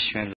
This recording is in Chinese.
选择